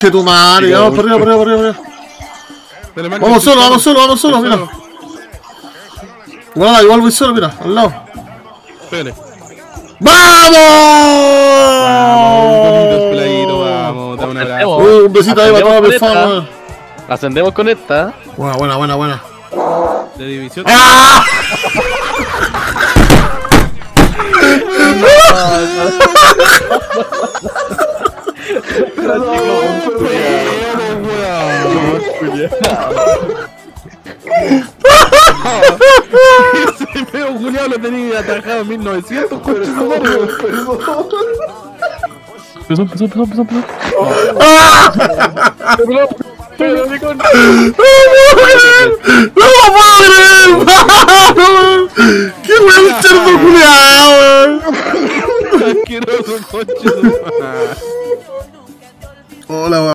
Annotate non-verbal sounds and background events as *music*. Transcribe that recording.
Que tu madre, vamos por arriba, por arriba, por arriba, por arriba. Vamos solo, vamos solo, vamos solo, mira. Igual, igual voy solo, mira, al lado. Espere. ¡Vamos! Vamos, da un abrazo. Uh, un besito ahí para toda mi Ascendemos con fama. esta. Ascendemos con esta. Buena, buena, buena, buena. De división. ¡Ah! *laughs* *laughs* Ese feo lo tenía atajado en 1900, coche su madre. Empezó, empezó, empezó, empezó, empezó. ¡No lo puedo creer! ¡Qué buen cerdo culiao, weón! Asqueroso, madre. Hola,